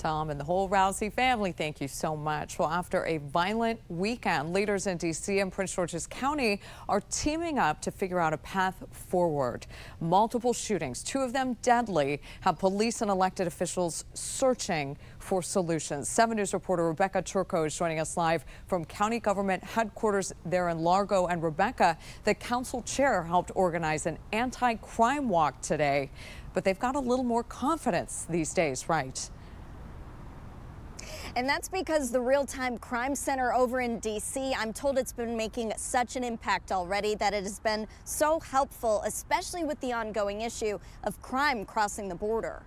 Tom and the whole Rousey family, thank you so much. Well, after a violent weekend, leaders in D.C. and Prince George's County are teaming up to figure out a path forward. Multiple shootings, two of them deadly, have police and elected officials searching for solutions. 7 News reporter Rebecca Turco is joining us live from county government headquarters there in Largo. And Rebecca, the council chair helped organize an anti-crime walk today, but they've got a little more confidence these days, right? And that's because the Real Time Crime Center over in D.C., I'm told it's been making such an impact already that it has been so helpful, especially with the ongoing issue of crime crossing the border.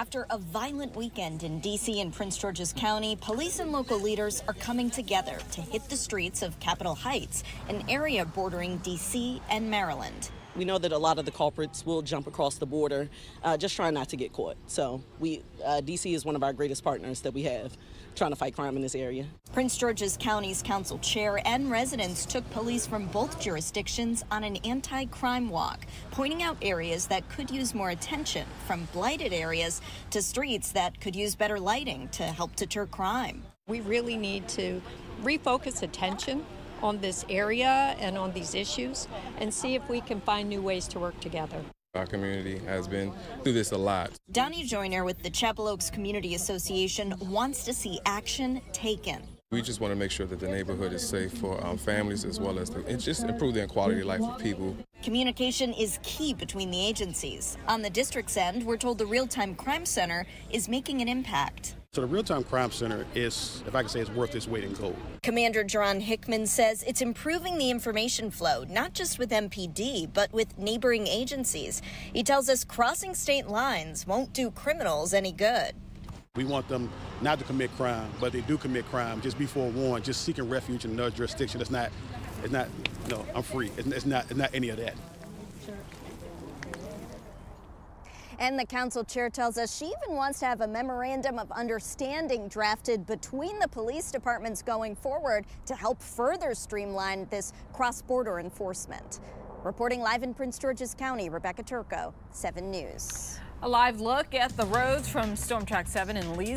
After a violent weekend in D.C. and Prince George's County, police and local leaders are coming together to hit the streets of Capitol Heights, an area bordering D.C. and Maryland. We know that a lot of the culprits will jump across the border, uh, just trying not to get caught. So we, uh, DC is one of our greatest partners that we have trying to fight crime in this area. Prince George's County's council chair and residents took police from both jurisdictions on an anti-crime walk, pointing out areas that could use more attention, from blighted areas to streets that could use better lighting to help deter crime. We really need to refocus attention on this area and on these issues and see if we can find new ways to work together. Our community has been through this a lot. Donnie Joyner with the Chapel Oaks Community Association wants to see action taken. We just want to make sure that the neighborhood is safe for our families as well as to just improve the quality of life for people. Communication is key between the agencies. On the district's end, we're told the Real Time Crime Center is making an impact. So the Real Time Crime Center is, if I can say, it's worth its weight in gold. Commander Jerron Hickman says it's improving the information flow, not just with MPD, but with neighboring agencies. He tells us crossing state lines won't do criminals any good. We want them not to commit crime, but they do commit crime. Just be forewarned. Just seeking refuge in another jurisdiction. It's not. It's not. No, I'm free. It's, it's not. It's not any of that. And the council chair tells us she even wants to have a memorandum of understanding drafted between the police departments going forward to help further streamline this cross-border enforcement. Reporting live in Prince George's County, Rebecca Turco, 7 News. A live look at the roads from Storm Track 7 in Lee's.